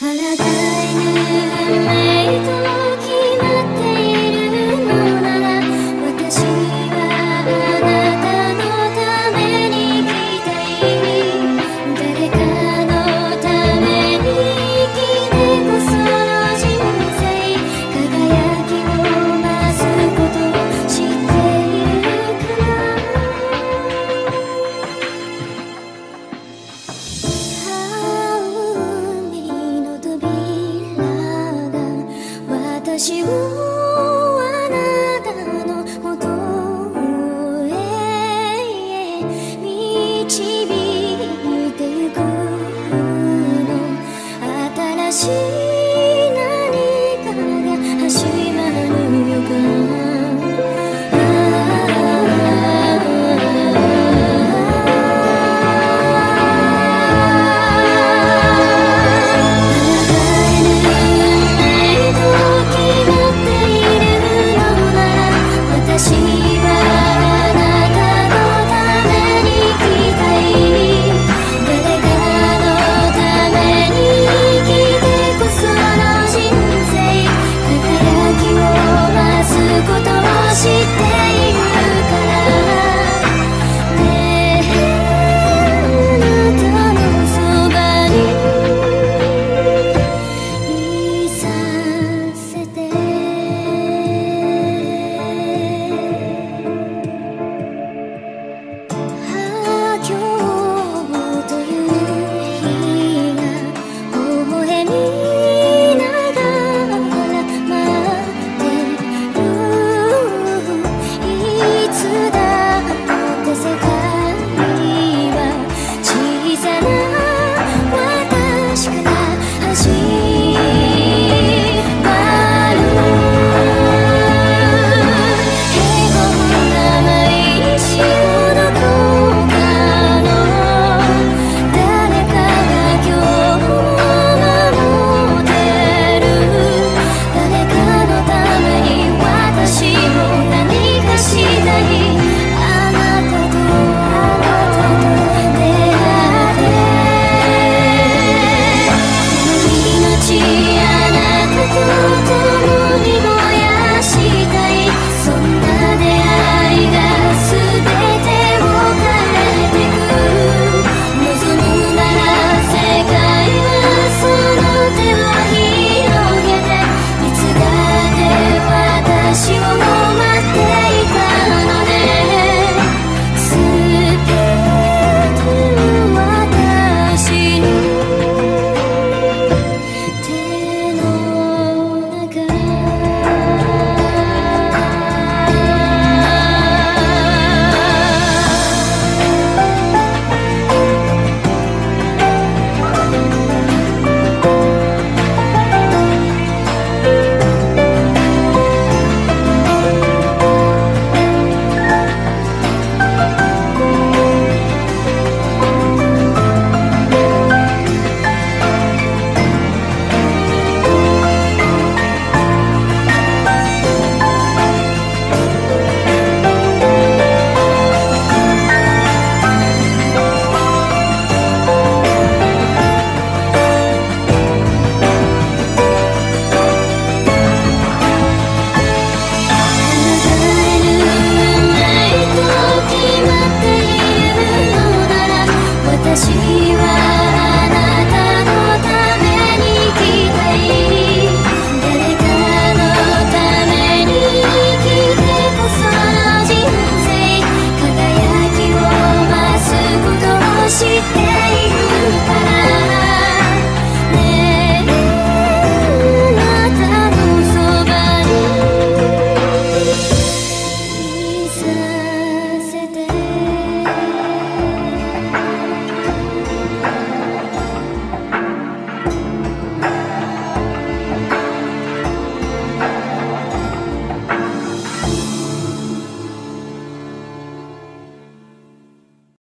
あなた私をあなたの元へ導いてゆくの。新しい you